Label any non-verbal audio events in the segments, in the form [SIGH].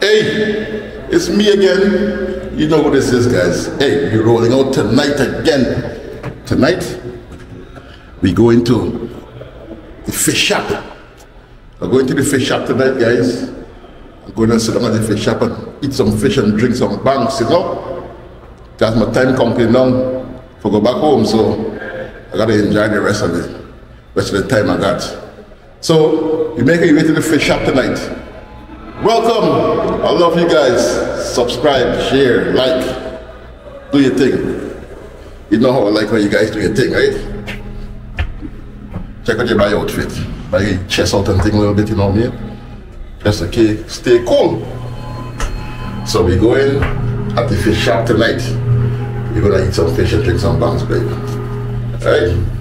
Hey, it's me again. You know what this is, guys. Hey, we're rolling out tonight again. Tonight, we go into the fish shop. We're going to the fish shop tonight, guys. I'm going to sit down at the fish shop and eat some fish and drink some banks, you know? That's my time coming now for go back home, so I gotta enjoy the rest of it, rest of the time I got. So, you make your way to the fish shop tonight. Welcome. I love you guys. Subscribe, share, like. Do your thing. You know how I like when you guys do your thing, right? Check out your my outfit. Buy My chest out and thing a little bit, you know what I mean? Okay, stay cool. So we go in at the fish shop tonight. We're gonna eat some fish and drink some Banks, baby. Alright?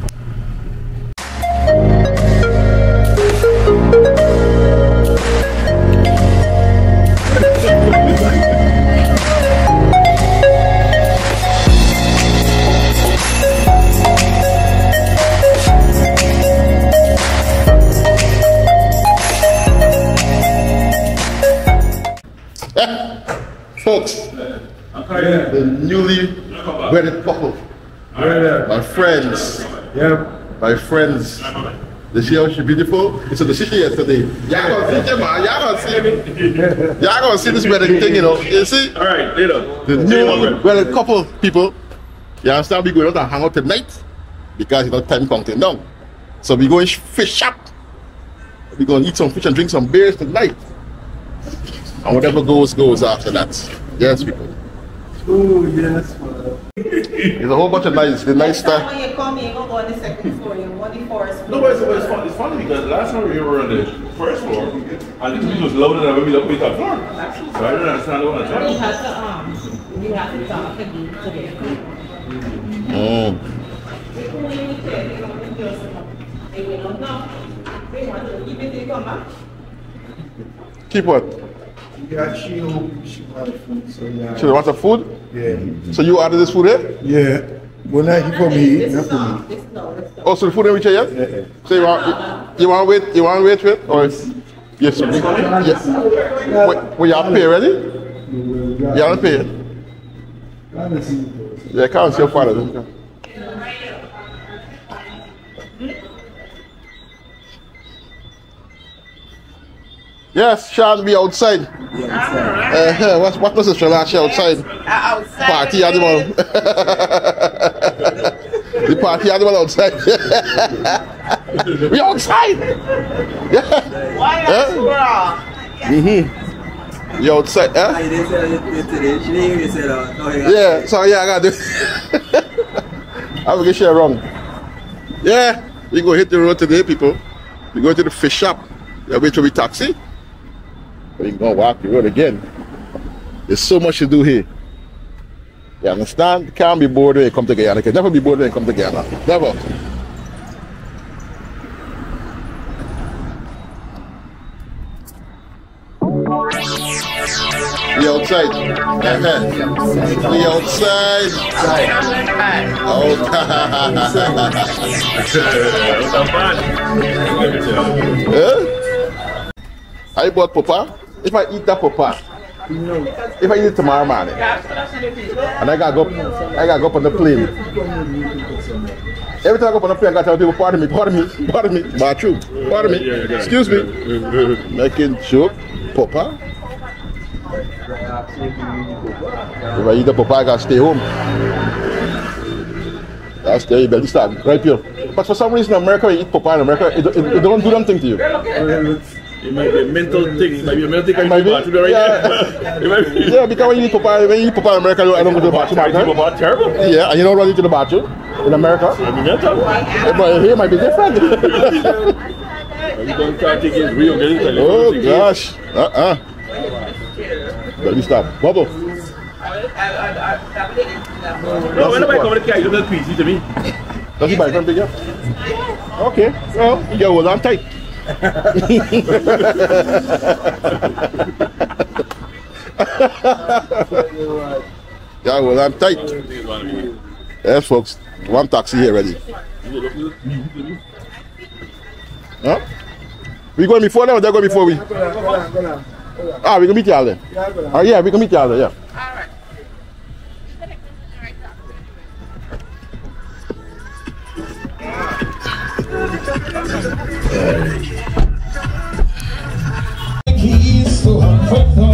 Folks, the newly wedded couple, my friends, Yeah. my friends. They see how she beautiful? It's a decision yesterday. Y'all gonna see it, man. Y'all gonna see it. Y'all gonna see this wedding thing, you know. You see? All right, later. The new wedded couple people. You understand? We going out and hang out tonight because you know time counting down. So we going fish up. We gonna eat some fish and drink some beers tonight. And whatever goes, goes after that. Yes, people. Oh, yes. There's a whole bunch of nice, the nice stuff. when you come, you go on the second floor, you go on the forest No, floor. but it's, but it's, fun, it's funny because last time we were on the first floor, and the TV was louder than when we looked at the floor. So I don't understand what I'm We talking had to, um, we had to talk again today. Mm. They will not know. They want to keep it, they come back. Keep what? Yeah, she hope she want food, so yeah. So you want some food? Yeah. So you ordered this food here? Yeah. When I hear from me, This not is for not, me. this no, this no. Oh, so the food in reach here yet? Yeah, yeah. So you want you, want wait you want wait for it or yes? yes. Wait, well, y'all pay already? Y'all pay? Yeah, I can't see your father. Yes, Sean be outside. Uh, what what was the Sean she outside? Outside. Party animal. [LAUGHS] the party animal outside. [LAUGHS] we outside. Yeah. Why Eh? not Mm-hmm. You outside, eh? I didn't say it today. She didn't even say that. No, yeah. Yeah, so yeah, I gotta do I will get you wrong. Yeah, we go hit the road today, people. We go to the fish shop. We wait for the taxi. We can go walk the road again. There's so much to do here. You understand? Can't be bored when you come to Guyana. Can never be bored when you come to Guyana. Never. We outside. Uh-huh. We outside. Okay. [LAUGHS] Huh? I bought papa. If I eat that papa, if I eat it tomorrow morning, and I gotta go, I gotta go up on the plane. Every time I go up on the plane, I gotta tell people, pardon me, pardon me, pardon me, bathroom, pardon me, excuse me. Making joke, papa. If I eat the papa, I gotta stay home. That's there, you better start right here. But for some reason, America, when you eat papa in America, it, it, it don't do nothing to you. It might be a mental thing. It might be a mental thing. It might be. Bathroom right Yeah. there. [LAUGHS] It might be. Yeah, because when you eat papa, when you eat papa in America, I don't go to the bathroom. Right? about terrible. Yeah, and you don't run into the bathroom in America. I mean, mental. But here might be different. [LAUGHS] You don't try to take it real. Get it. oh gosh. Uh-uh. Let me stop. Bubble. No, when nobody come to the car, you don't PC to me. Does he buy from big? Okay. Well, you get hold on tight yeah, well, I'm tight. Yes, folks. One taxi here ready. Huh? We going before them or they going before we? Ah, we can meet y'all then. Ah, yeah, we can meet y'all then, yeah. All right.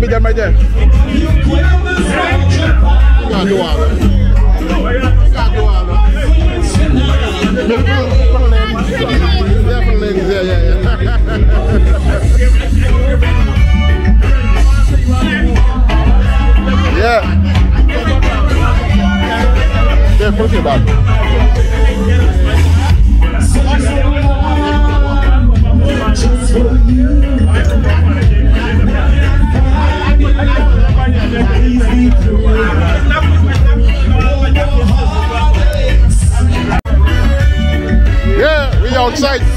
be them right there. You gotta do all of it. You gotta do yeah, yeah, yeah. yeah. Yeah, put it back. outside.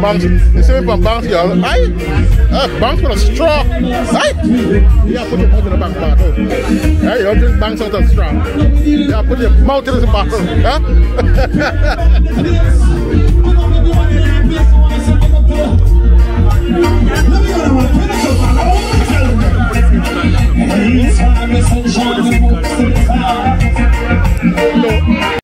bank, the same from bank here, right? Ah, uh, bounce with a straw, right? Yeah, put your mouth in the back bottle. Yeah, you don't drink bounce out of straw. Yeah, put your mouth in the bottle. Huh? [LAUGHS]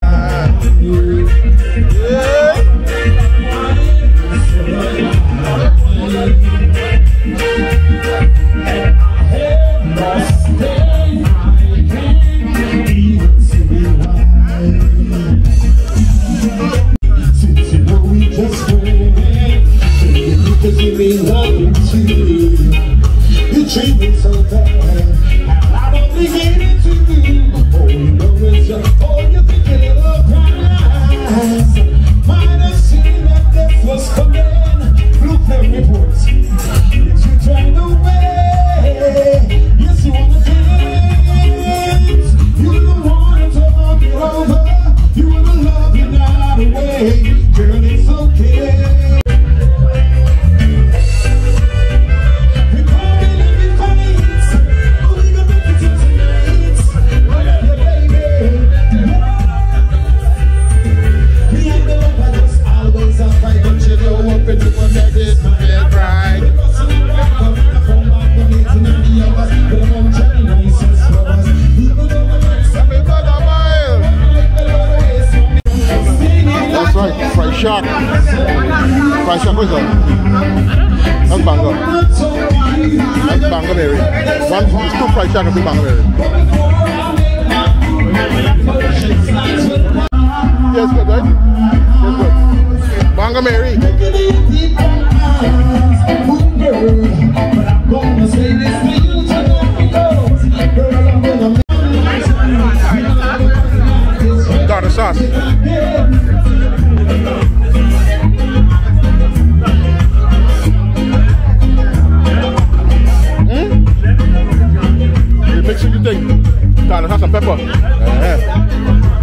Got the sauce and pepper.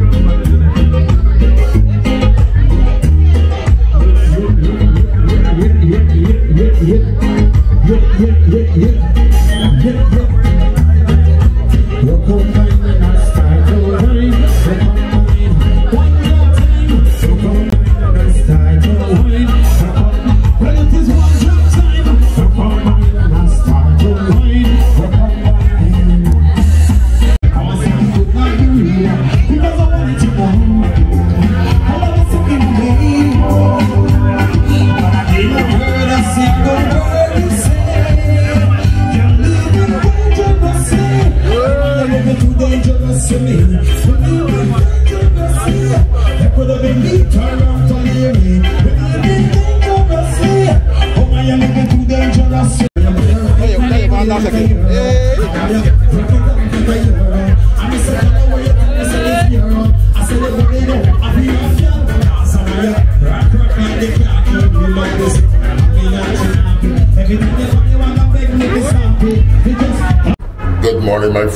Yeah.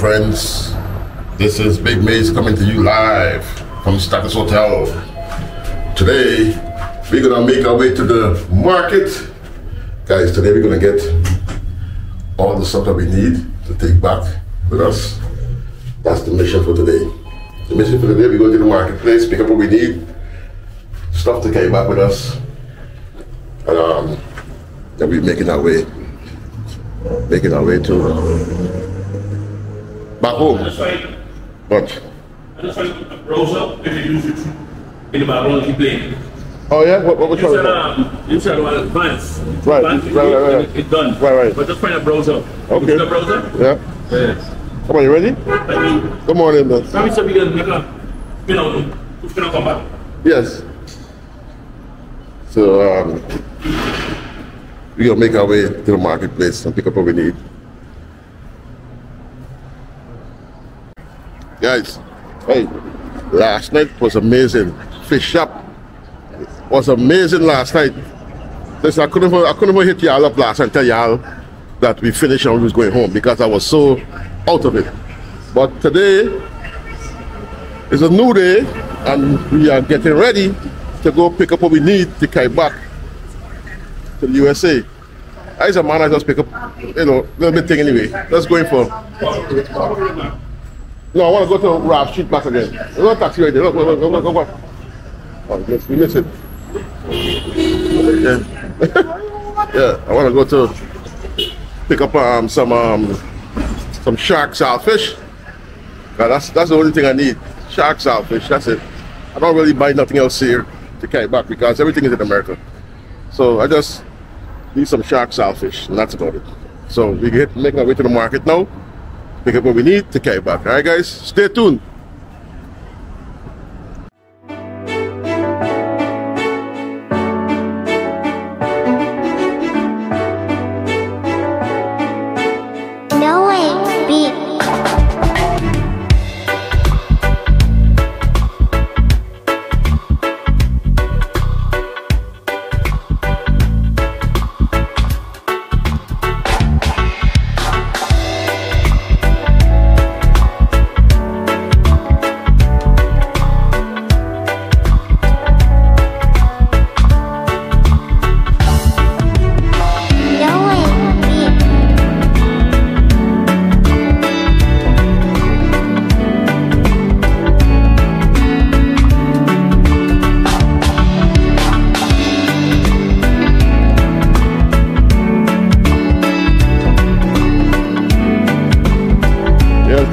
Friends. This is Bigmas coming to you live from Status Hotel. Today, we're gonna make our way to the market. Guys, today we're gonna get all the stuff that we need to take back with us. That's the mission for today. The mission for today, we go to the marketplace, pick up what we need, stuff to carry back with us, and um, then we're making our way, making our way to back home. That's right. But That's right. Rose up if you use it in the background keep playing. oh yeah, what what, what You you said, talking about? um, you said well, advance. Right, Advance, right, right, right. It's done. Right, right. But just find a browser. Okay. You see the browser? Yeah. Yes. Come on, you ready? Mean, Good morning, man. let me say we can make a, you know, come back? Yes. So um, we're gonna make our way to the marketplace and pick up what we need. Guys, hey, last night was amazing. Fish up was amazing last night. Listen, I couldn't I couldn't even hit y'all up last and tell y'all that we finished and we was going home because I was so out of it. But today it's a new day and we are getting ready to go pick up what we need to carry back to the USA. As a man, I just pick up, you know, little bit thing anyway. Let's go in for. No, I want to go to Ralph Street back again. There's no taxi right there. Look, look, look, look, look, look. Oh, yes, we miss it. Yeah. [LAUGHS] yeah, I want to go to pick up um, some um, some shark saltfish. Now, that's that's the only thing I need. Shark saltfish. That's it. I don't really buy nothing else here to carry back because everything is in America. So I just need some shark saltfish, and that's about it. So we get making our way to the market now. Pick up what we need to carry back. All right, guys, stay tuned.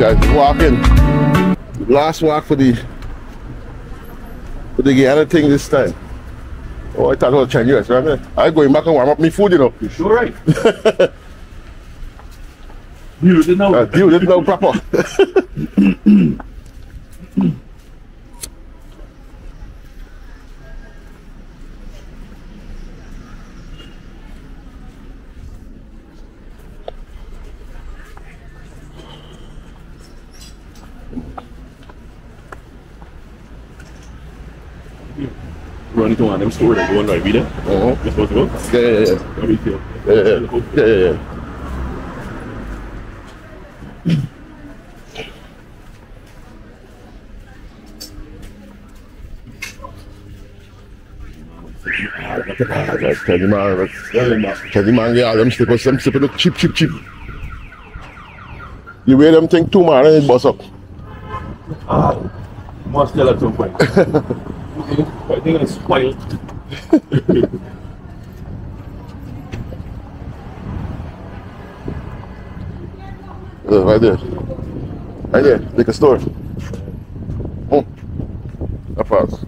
Guys, walking. Last walk for the for the Guyana thing this time. Oh, I thought it was Chinese restaurant. eh? I going back and warm up me food, you know. You sure right? [LAUGHS] you didn't know. Uh, deal with it now proper. [LAUGHS] run con Adam Stewart and Johan Rivera. Uh-huh. You're supposed to go? Yeah, yeah, yeah. How do you feel? Yeah, yeah, yeah. yeah, yeah, yeah. Kendime araba. Kendime hangi adam sıkı sıkı sıkı çip çip çip. You wear them thing too much and it bust up. Ah, must tell at some point. [LAUGHS] I think it's spoiled. Uh, right there. Right there, liquor store. Up fast.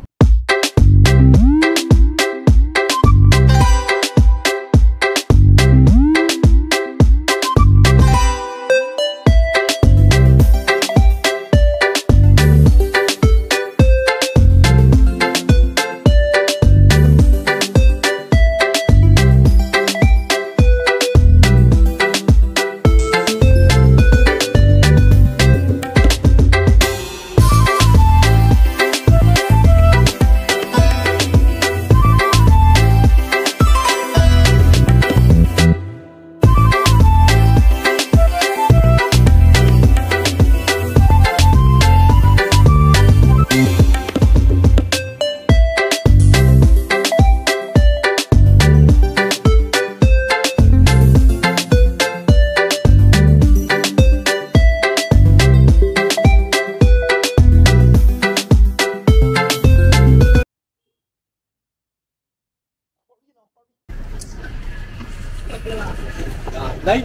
Đấy,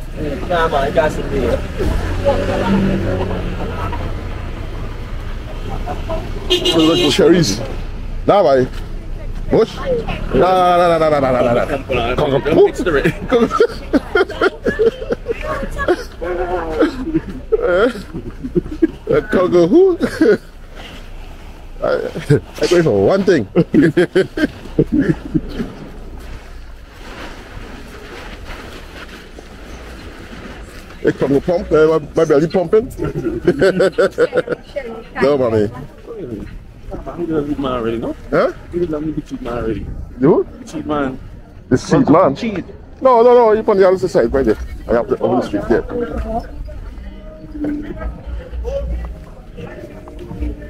ra mà ca xin gì Look, cherries. Nah, boy. Bush? Nah, nah, nah, nah, nah, nah, nah, nah, nah. Congo poop. Uh, Congo who? I, I going for one thing. Hey, Congo pump, uh, my, my belly pumping. no, mommy. You didn't leave man already, no? Huh? You didn't leave the cheat man already. You? Cheat man. This seat, man. Cheat. No, no, no, you're on the other side, right there. I have to over the street there.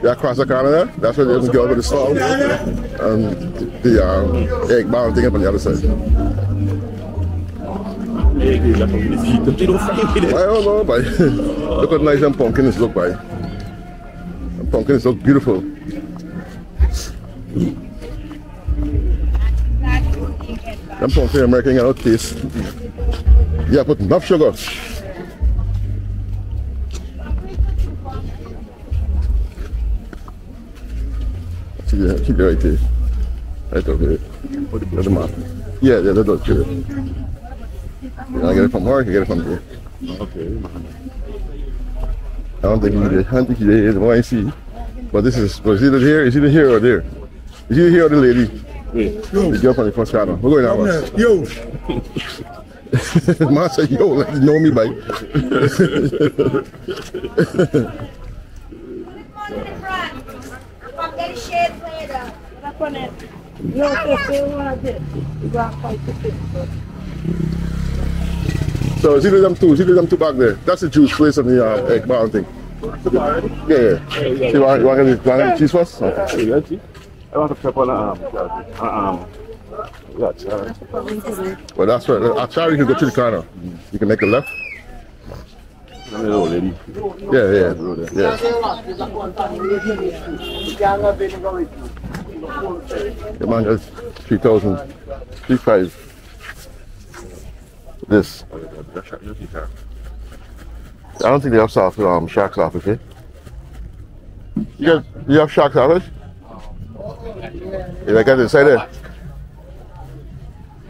Yeah, across the corner there, that's where there's a girl with the stall. And the um, egg ball thing up on the other side. I don't know, but look how nice them pumpkins look, by. The pumpkins look beautiful. Them pumpkin American cannot taste. Yeah, put enough sugar. Yeah, keep it right there. Right over there. Yeah, yeah, that does kill it. You're get it from Mark. I get it from here? Okay. I don't think he did. I don't think he did. Why see? But this is, but it's either here, it's either here or there? Is It's either here or the lady. Yeah. yo. The girl from the first channel. We're going now. Yo. [LAUGHS] Yo, let you know me, bike. Yo. So it's either them two, it's them two back there. That's the juice place on the uh, egg ball thing. Yeah, yeah. So you want, you want to get the- you want to cheese first? Okay. Yeah, cheat. I want to pep on um, uh, um, yeah, sorry. Well, that's right. Actually, you can go to the corner. You can make a left. I'm a lady. Yeah, yeah, yeah. The man has 3,000, 3,500. This. I don't think they have soft um, shark sausage here. You got you have shark sausage? Yeah, I got it inside there.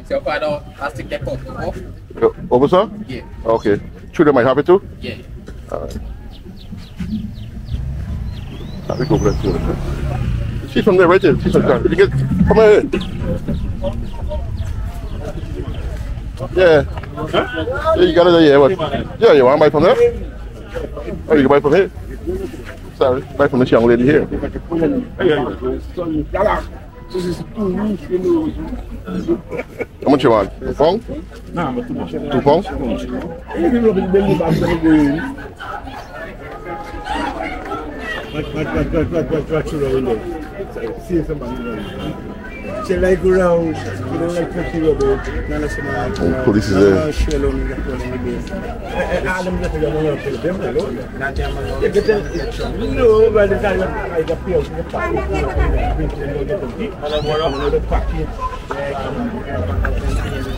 So far, though, I stick that off. Uh, Over, sir? Yeah, Okay. Children might have it too? yeah. All right. I think over there too. She's from there, right there. She's from there. You get, come here. Yeah. Yeah, you got it yeah. What? Yeah, you want to buy from there? Oh, you can buy from here. Sorry, buy from this young lady here. How much you want? Two pound? Two pound? What, what, what, what, what, what, what you know, look. See somebody, you know. She like around, you don't like to see about, none of some like, you know. police is there. Shell on the phone in the base. And all them just going to kill them alone. Not them alone. You get them, no, by the time you like the pills, the package, you know, you get them deep. And then what up? The package.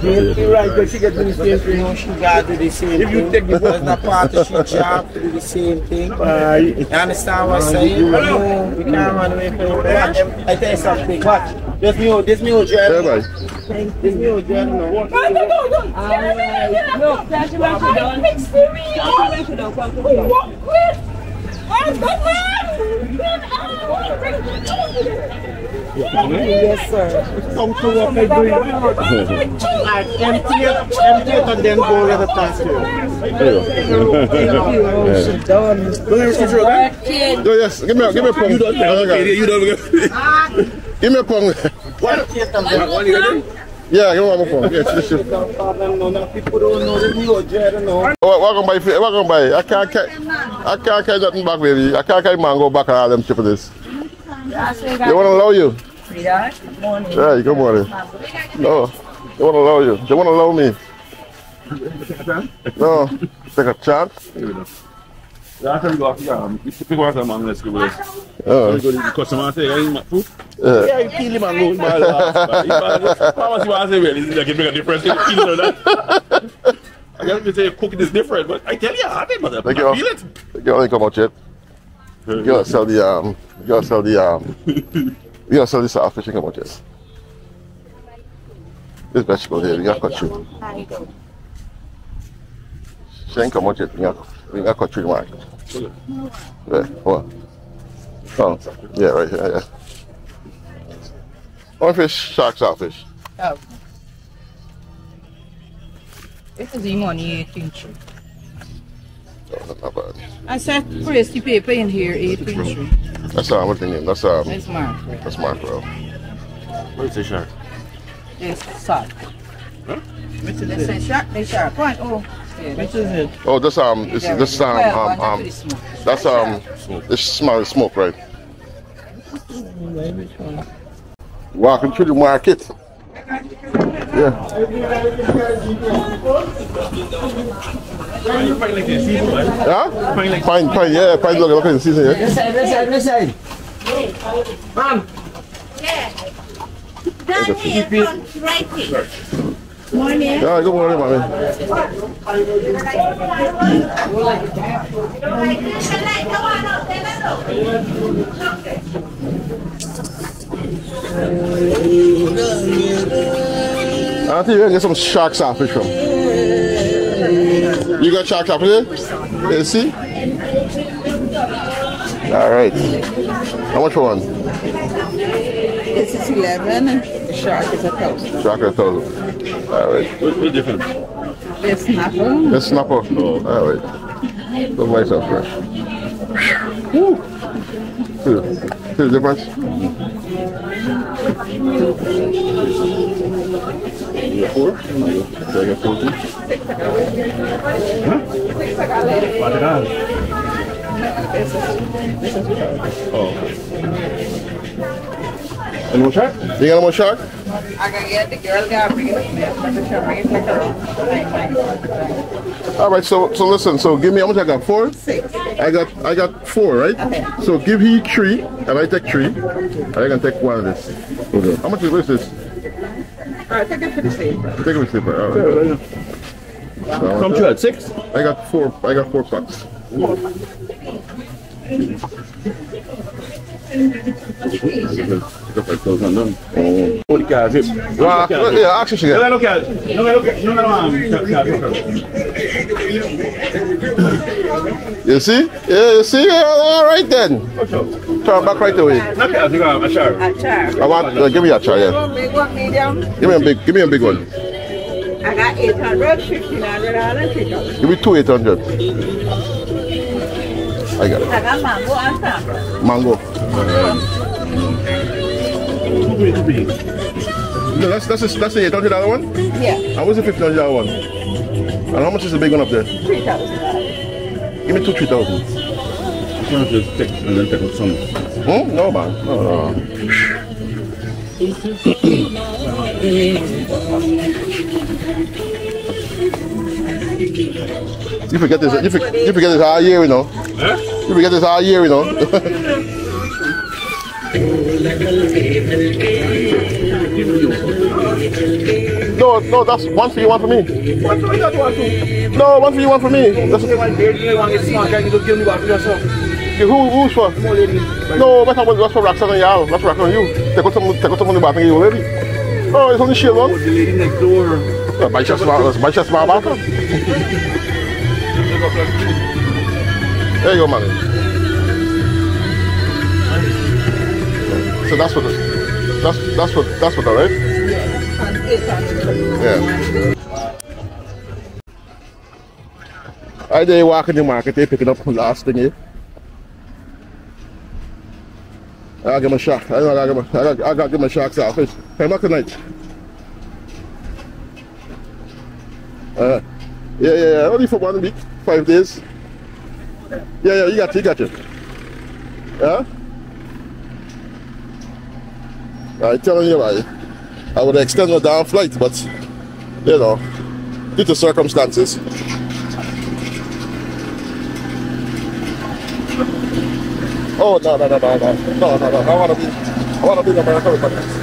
You're right, but she gets in the same thing. She got to do the same If you take the That's not part of she job to do the same thing. Bye. You understand what I'm saying? No, we can't run away from it. I tell you something, watch. This me, old- this me old Yeah, dread. bye. This me old dread, no. Look, that's what I'm done. Experience. What? Quit. I'm the man. Yes, sir. Come to what I do. Like, empty it, empty it, and then go to the pasture. Oh, she done. Working. Yo, yes, give me a, give me a pound. You don't You don't Give me a pound. Working it, and then go. Yeah, give me one more pound. Yeah, this no. People know this me old dread, no. What, what gonna buy? fi- What gonna buy? I can't carry. I can't carry nothing back, baby. I can't carry mango back and all them this. They won't allow you. Yeah, good morning. No, they won't allow you. They won't allow me. No, take a chance. Last time we go off the arm, we pick one man, let's go with this. We go to the customer and say, "Hey, my food." Yeah. Yeah, you kill him and go with my last. How much you want to say, well, is it like it make a difference in killing or that? I guess we say cooking is different, but I tell you, I did, but I Thank you. feel it. You gotta come out yet. You gotta sell the um. You gotta sell the um. You gotta sell the soft fish. You come out yet. This vegetable here, we gotta cut through. She ain't come out yet. We gotta, we gotta cut through the market. Yeah, what? Oh, yeah, right here, yeah. One fish, shark, softfish. Oh. This is the money 18 tree. Oh, not bad. I said press the paper in here 18 tree. That's um, what's the name? That's um, That's mark. that's mackerel. What is the shark? It's salt. Huh? They say sharp, they sharp one. Oh, yeah, Which is it? Oh, this um, this this um um um, that's um, this smell smoke, right? Walking through the market. Yeah. You like this season, man. Yeah? Find like Fine, fine, yeah, fine. Look, look at the season here. This side, this side, this side. Ma'am, Down here, front, right here. Yeah, good morning, mommy. I think you can get some shark fish from. You got shark fish? You see? All right. How much for one? This is 11 and the shark is a thousand. Shark is a thousand. All right. What's the difference? This snapper. Let's snap off. All right. Look nice and fresh. Woo. See the, see the difference? Four? So I got four too? Oh, okay. Any more shark? You got no more shark? I can get the girl got bring it up there. Bring it all right, So so listen. So give me how much I got? Four. Six. I got I got four, right? So give he three, and I take three. And I can take one of this. Okay. How much is this? All right, take it for the same. Take it with slipper. All right. Come to at six. I got four. I got four packs. At No, look at No, no, car You see? Yeah, you see? All right then. Turn back right away. No, car zip. A shower. A char. I want, uh, give me a try, yeah. One big, one medium. Give me a big, give me a big one. I got 800, 1500, Give me two 800. I got it. I got mango and sample. Mango. No, that's that's the- that's the 800 dollar one. Yeah, How was the 1500 dollar one? And how much is the big one up there? 3000. Give me two 3000. Just take and then take some. Hmm? No, man. No, no. [CLEARS THROAT] You forget this. You forget, you forget this all year, you know. You forget this all year, you know. [LAUGHS] no, no, that's one for you, one for me. What do you got to do? No, one for you, one for me. That's, You want beer, you want to get smart, you don't give me what you yourself. who, who's for? No, not that's for Roxanne and y'all. That's for Roxanne and you. Take out some, take out some back and give you already. Oh, it's only shield one. The lady next door. Uh, Buy just small, There you go, man. So that's what, the- that's that's what that's what, all right? And 800. Yeah. I they walk in the market, they picking up last thing here. I gotta give him a shock. I I give him, I gotta, I gotta give him fish. Come back tonight. Uh, yeah, yeah, yeah. Only for one week, five days. Yeah, yeah, you got you got it. Yeah? I telling you, I, I would extend my down flight, but you know, due to circumstances. Oh no no no no no no no no! I wanna be I wanna be in America with my kids.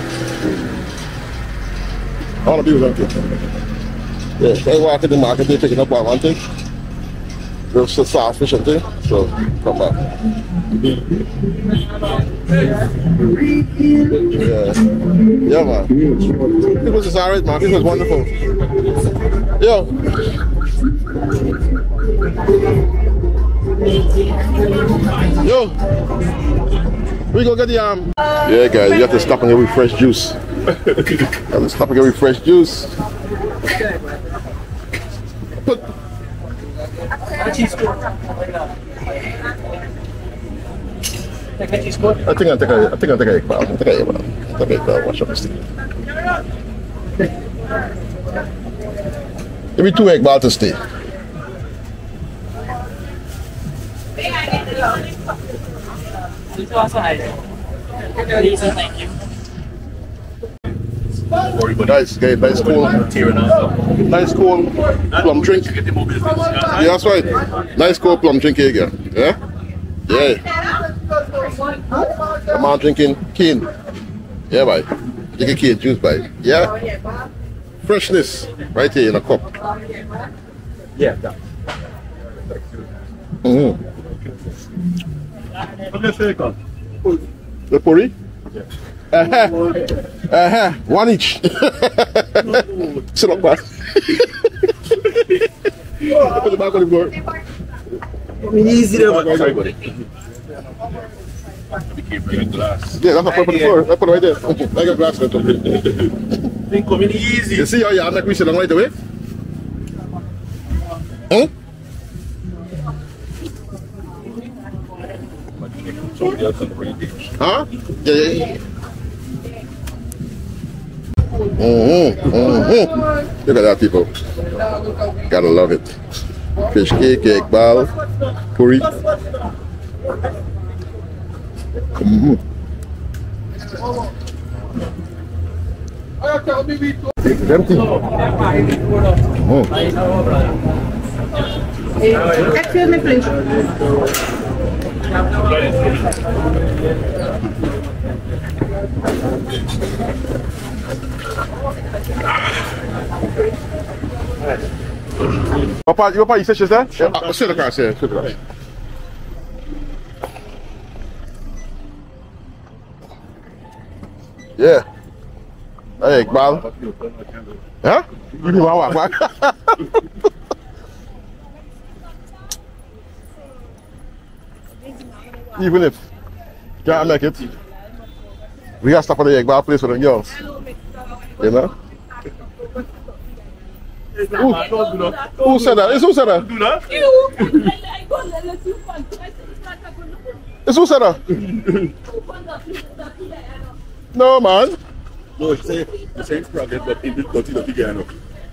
I wanna be with them. Yeah, they walk in the market, they picking up one one thing. Soft fish and so come back. Yeah, yeah, man. It was just alright, man. It was wonderful. Yo. Yo. We go get the um. Yeah, guys, you have to stop and get refresh juice. [LAUGHS] you have to stop and get refresh juice. Put. Atinggal tekai, atinggal tekai iqbal, tekai iqbal, tekai iqbal wa shop stick. Ibi tu iqbal to stay. Thank you sorry, but that is yeah, that is cool. That is. Plum drink. Yeah, that's right. Nice cool plum drink here, girl. Yeah? Yeah. I'm drinking keen. Yeah, bye. Drinking keen juice, bye. Yeah? Freshness right here in a cup. Yeah, that. Mm -hmm. The puri? Uh-huh. One inch. Sila pa. Pwede ba ako ni Blor? Easy na ba? Sorry, buddy. Yeah, that's a purple floor. That one right there. Like a glass. Think coming easy. You see how you have that question right away? Huh? Huh? Yeah, yeah, yeah. Mm-hmm, mm-hmm. Look at that, people. Gotta love it. Fish cake, egg ball, curry. Mm-hmm. It's empty. Mm. Excuse me, please. Opa, opa, you said that? ja, uh, sit across across. Yeah. Hey, ik baal. Ja? Jullie. Even if. Yeah, I it. We got stuff on the egg, but I place girls. You know? Who, who said that? It's who said that? Do that? You. I go let us you fun. I said it's not a. It's who said that? You fun that you that you there. No, man. No, it's saying the same progress, but in this dirty, dirty guy, no.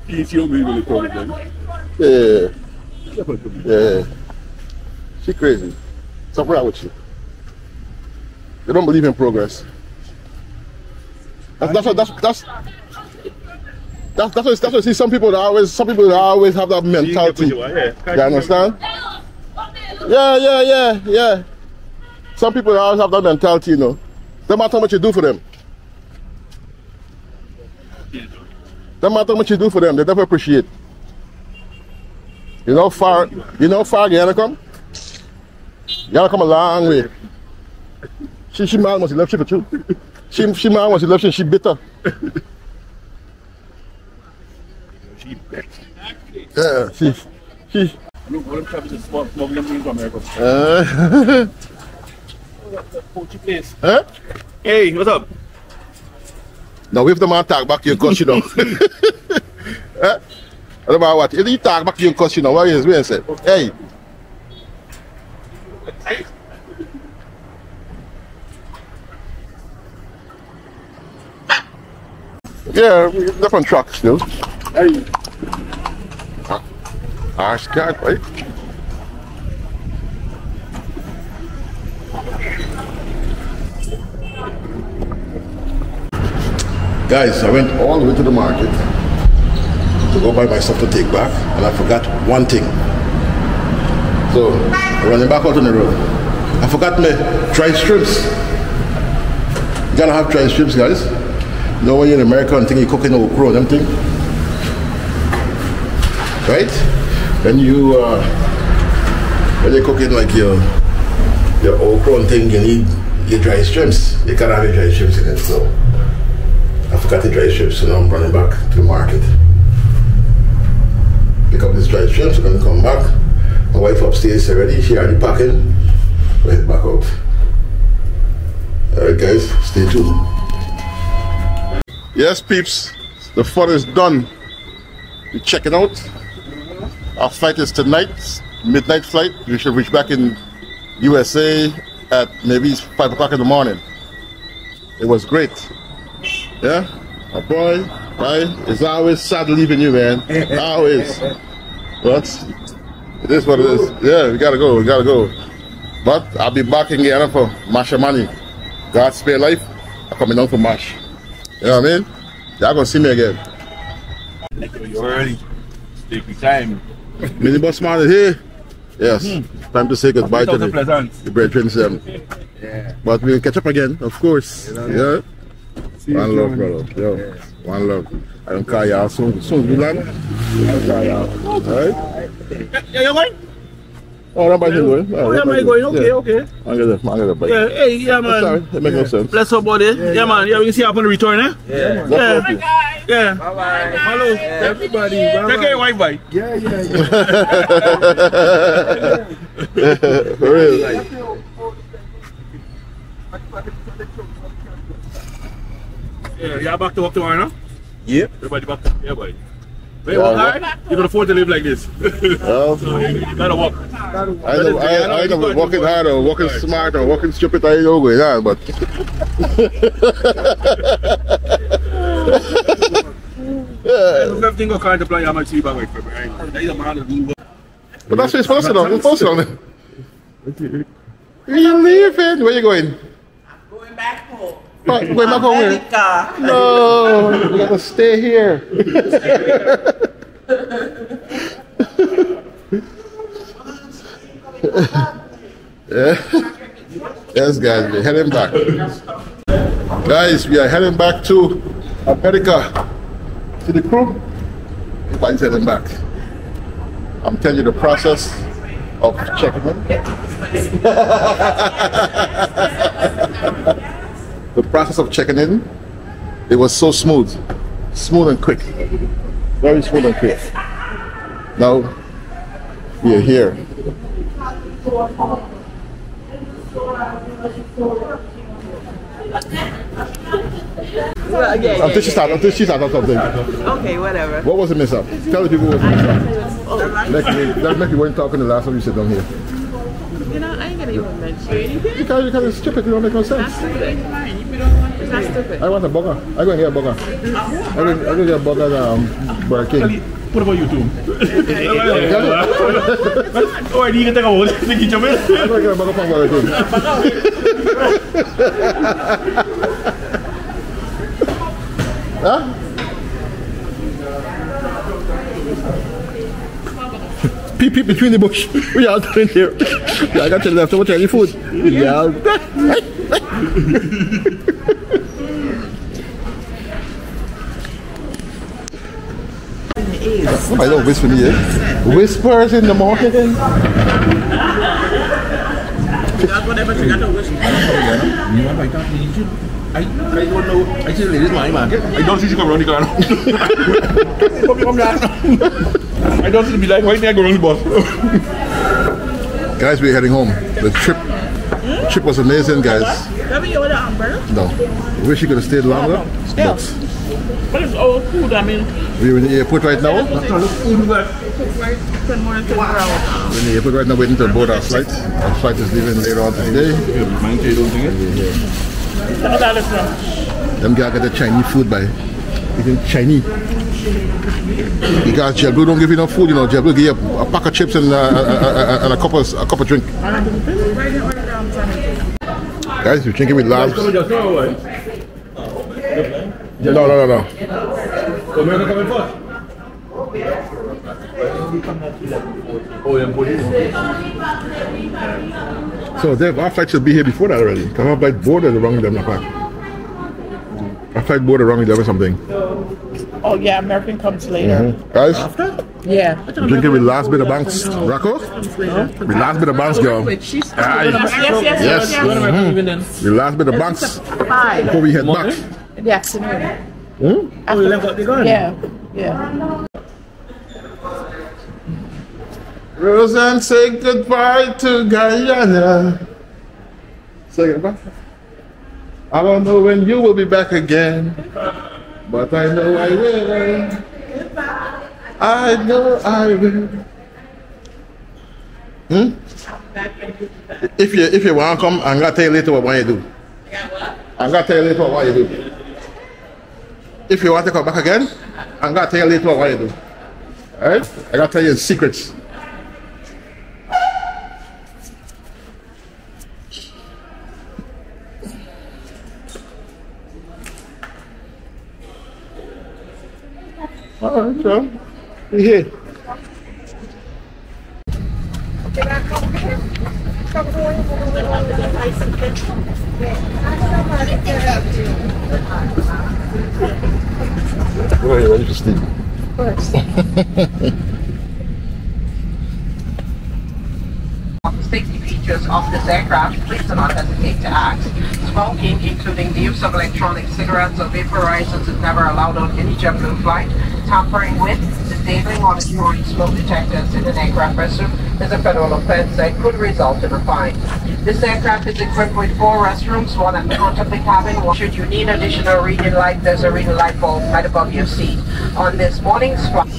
He is your really problem. Yeah. Yeah. She crazy. Something wrong with you. They don't believe in progress. That's that's that's that's that's that's what, that's what I see some people that always some people that always have that mentality. You understand? Yeah, yeah, yeah, yeah. Some people that always have that mentality, you know. No matter how much you do for them. No matter how much you do for them, they never appreciate. You know far you know far you gotta come? You gotta come a long way. She she once she left she for true. She she once she left she bitter. Vexed. Yeah, she she Look, all them trappers is smug- smuggling into America. uh, Poachy place. huh? Hey, what's up? Now if the man talk back to you cause you know. huh? [LAUGHS] I don't what. If he talk back to you cause you know what is said. Hey. Yeah, different truck still. Hey, Ash cat, right? Guys, I went all the way to the market to go buy my stuff to take back, and I forgot one thing. So, running back out on the road, I forgot my dried strips. You gotta have dried strips, guys. You know when you're in America and think you're cooking okra and them thing? Right? When you uh, when you're cooking like your your okra and thing, you need your dry strips. You can't have your dry strips in it. So I forgot the dry strips, so now I'm running back to the market. Pick up these dry strips. We're gonna come back. My wife upstairs already. She already packing. We'll back out. All right, guys, stay tuned. Yes, peeps, the fun is done. We're checking out. Our flight is tonight, midnight flight. We should reach back in USA at maybe five o'clock in the morning. It was great. Yeah, my boy, right? It's always sad leaving you, man. [LAUGHS] Always. But it is what it is. Yeah, we gotta go. We gotta go. But I'll be back in Guyana for Mashramani. God spare life. I'm coming down for Mash. You know what I mean? Y'all gonna see me again. you're early. Take your time. Minibus man is here. Yes. Time to say goodbye to the, Pleasant. the brethren. them. But we'll catch up again, of course. Yeah. One love, brother. Yo. One love. I don't call y'all soon. Soon, you land? I'll call y'all. Alright? Yeah, you're going? Oh, that might be going. Oh, yeah, man, going. Okay, okay. I'm gonna, I'm gonna bite. Yeah, hey, yeah, man. Sorry, that makes no sense. Bless up, buddy. Yeah, man. Yeah, we can see you up on the return, eh? Yeah. Yeah. Yeah. Bye-bye. Hello. Everybody, Take care, wife, bye. Yeah, yeah, yeah. [LAUGHS] For real. [LAUGHS] Yeah, y'all back to work tomorrow, no? Yep. Everybody back to Yeah, boy. Wait, Yeah, work what- hard? You can afford to live like this. Well, so you gotta work. I know, I, I know working hard or working smart or working stupid, I don't know going on, but If everything go kind to plan, I might see you back with for me. That's a man who do But that's what it's supposed to do. It's supposed to do. You leaving? Where you going? I'm Going back home. Back- Going [LAUGHS] back home where? America. No, we gotta stay here. yeah. [LAUGHS] Yes, guys, we're heading back. Guys, we are heading back to America. To the crew? Everybody's heading back. I'm telling you the process of checking in. [LAUGHS] the process of checking in It was so smooth, smooth and quick, very smooth and quick. Now we are here. Again, Until she started, until she started something. Okay, whatever. What was the mess up? Tell the people what was the mess up. Like that make you weren't talking the last time you sit down here. You know, I ain't gonna even mention anything. You can't, you can't skip it, it don't make no sense. It's not stupid. I want a burger. I go and get a burger. I go, I go get a burger at um, Burger King. What about on YouTube. [LAUGHS] I Oh, I need to take a hold. Think you jump in. go get a burger from Burger King. [LAUGHS] huh? Peep, peep between the bush. We are doing here. Yeah, I got to the left. So much any food. Yeah. [LAUGHS] Somebody don't whisper me, eh? Whispers in the morning. I, I don't know. I say ladies man. I don't see you come around the car. Come come down. I don't see to be like why did I go around the bus? Guys, we're heading home. The trip, the trip was amazing, guys. Have you ordered umbrella? No, wish you could have stayed longer. But But it's old food, I mean, we're in the airport right now. spend more than 24 hours. We're in the airport right now, waiting to board our flight. Our flight is leaving later on today. Mind you, don't think it. How about this one? Them guys got the Chinese food by eating Chinese. Because JetBlue don't give you no food, you know. JetBlue give you a, a pack of chips and, uh, uh, uh, and a cup of a cup of drink. Guys, we're drinking with labs. Come just throw away. No, no, no, no. Come here, come in first. Oh, yeah, put. So Dave, our flight should be here before that already. Because our flight boarded around 11 o'clock. Our flight boarded around 11 something. Oh, yeah, American comes later. Guys, After? Yeah. we're drinking with last bit of banks. Rocco? With last bit of banks, girl. She's Aye. yes, yes, yes, Yes. yes. mhm. The last bit of banks before we head back. In the afternoon. Hmm? Oh, you left out the gun? Yeah, yeah. Roseanne, say goodbye to Guyana. Say goodbye. I don't know when you will be back again, but I know I will. I know I will. Hmm? If you if you want to come, I'm gonna tell you later what I want you to do. I'm gonna tell you later what I want you to do. If you want to come back again, I'm gonna tell you later what I you do. Alright? I gotta tell you secrets. Alright, so we here. We're ready, ready for sleep. [LAUGHS] safety features of this aircraft, please do not hesitate to ask. Smoking, including the use of electronic cigarettes or vaporizers, is never allowed on any JetBlue flight. Tampering with, disabling or destroying smoke detectors in an aircraft restroom is a federal offense that could result in a fine. This aircraft is equipped with four restrooms, one at the front of the cabin. Should you need additional reading light, there's a reading light bulb right above your seat. On this morning's flight,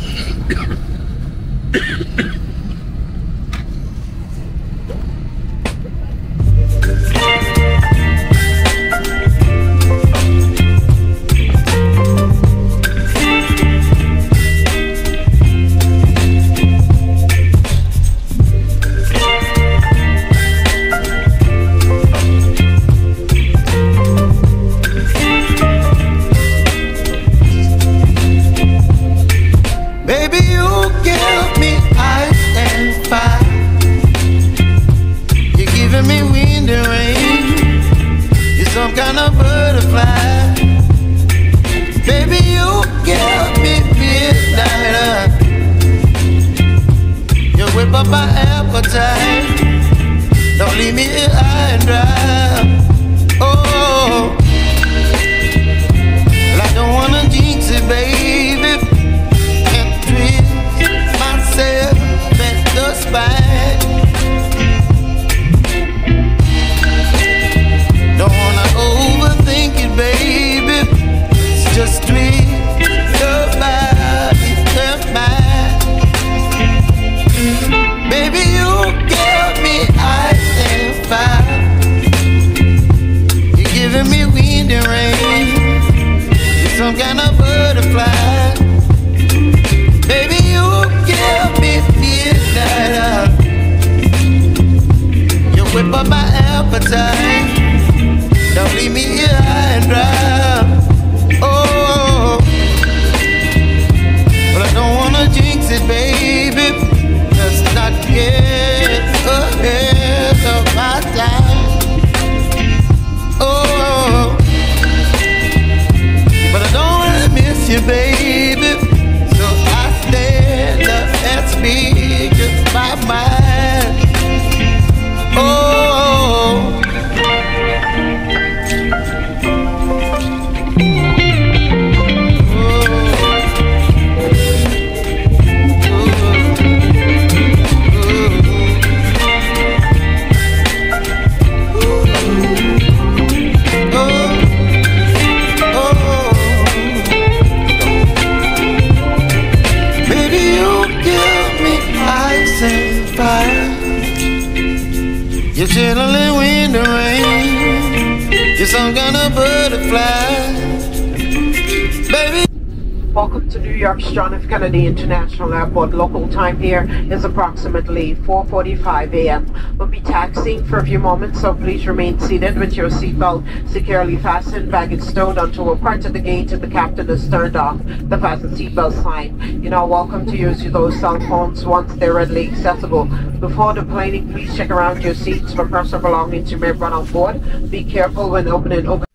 to New York's John F. Kennedy International Airport. Local time here is approximately 4.45 a.m. We'll be taxiing for a few moments, so please remain seated with your seatbelt securely fastened, baggage stowed onto a part of the gate and the captain has turned off the fasten seatbelt sign. You're now welcome to use those cell phones once they're readily accessible. Before deplaning, please check around your seats for personal belongings you may run on board. Be careful when opening open.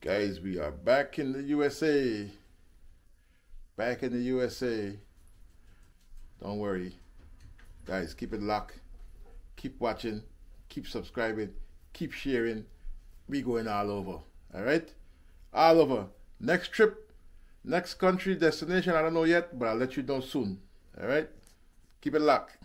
Guys, we are back in the USA. Back in the USA. Don't worry. Guys, keep it locked. Keep watching. Keep subscribing. Keep sharing. We going all over. Alright? All over. Next trip, next country, destination, I don't know yet, but I'll let you know soon. Alright? Keep it locked.